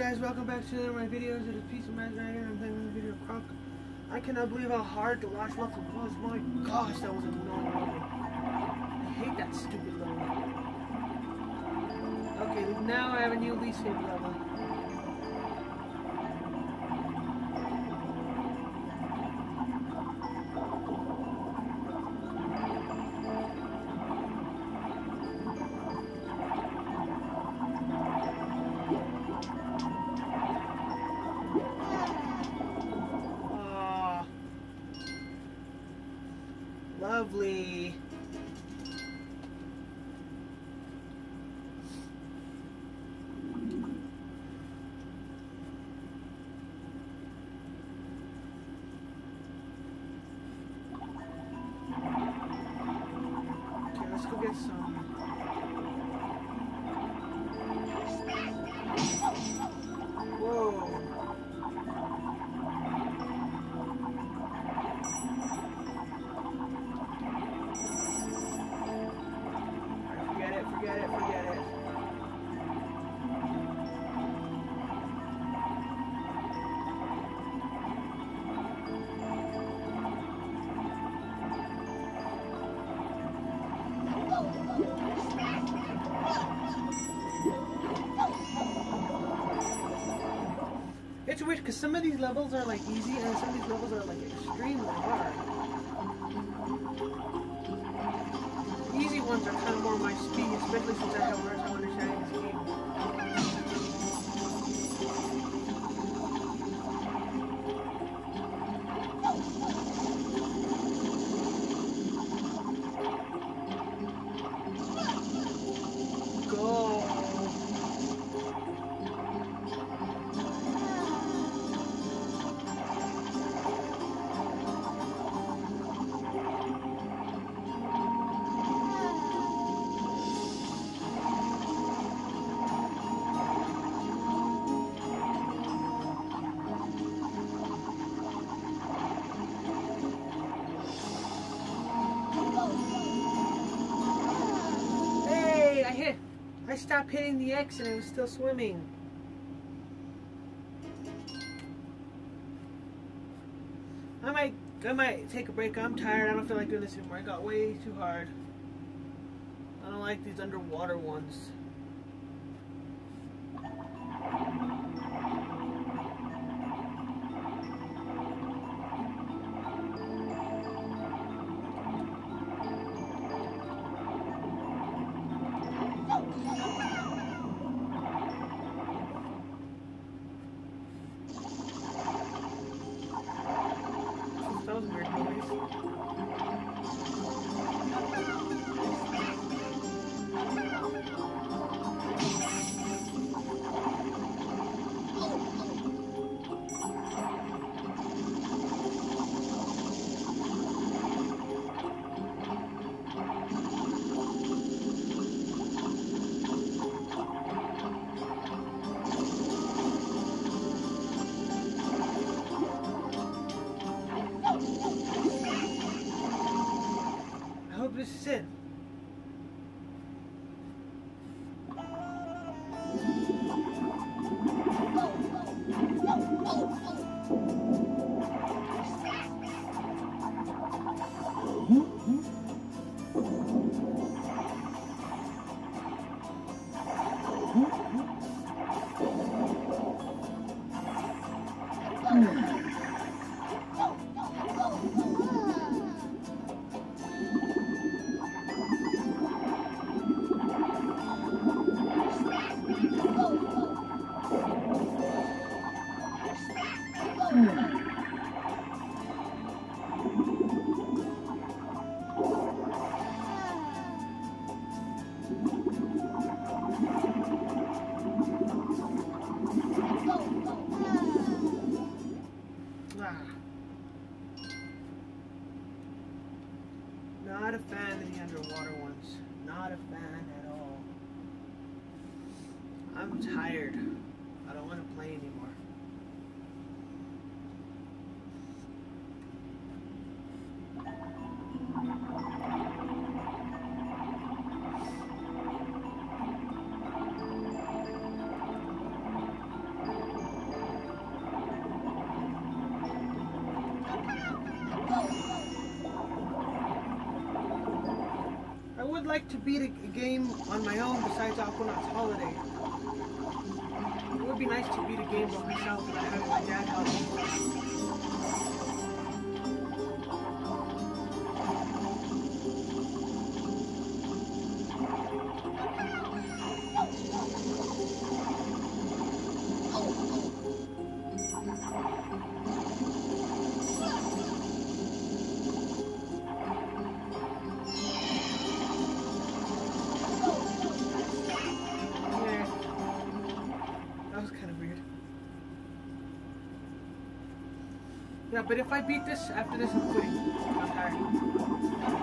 guys, welcome back to another of my videos. It is Peace of Mad Dragon. I'm playing the video Croc. I cannot believe how hard the last level was. My gosh, that was annoying. I hate that stupid level. Okay, now I have a new least favorite level. Lovely. Because some of these levels are like easy and some of these levels are like extremely hard. Easy ones are kind of more my speed, especially since I have learned to understand stopped hitting the X and it was still swimming. I might, I might take a break. I'm tired. I don't feel like doing this anymore. I got way too hard. I don't like these underwater ones. This is it. Ah. tired. I don't want to play anymore. I would like to beat a game on my own besides Aquanauts Holiday. Be nice to beat a game by myself without having my dad help. But if I beat this, after this I'm quitting.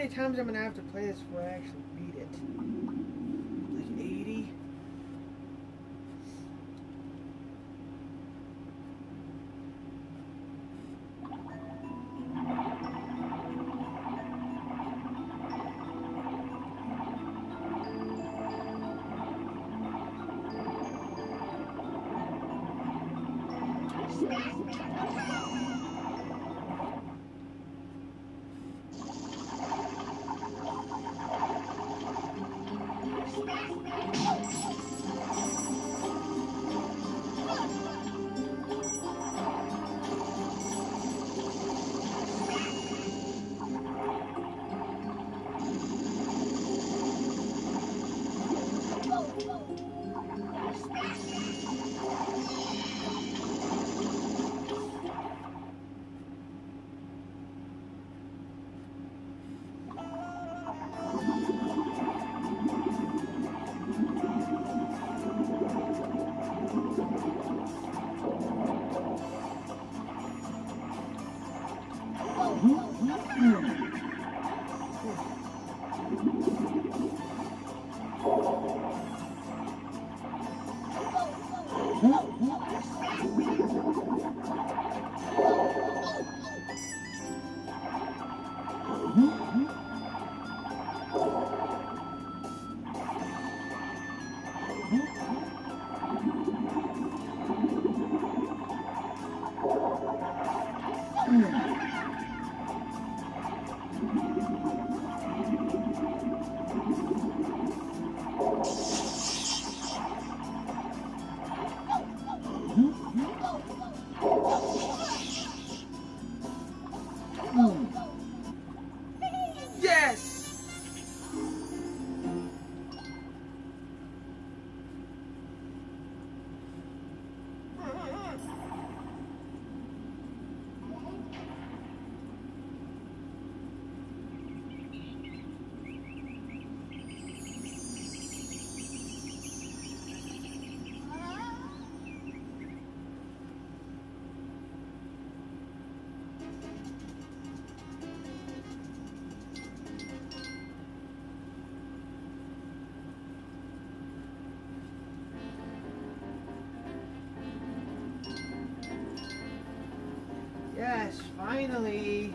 Many times I'm gonna have to play this before I actually beat it. Yes, finally.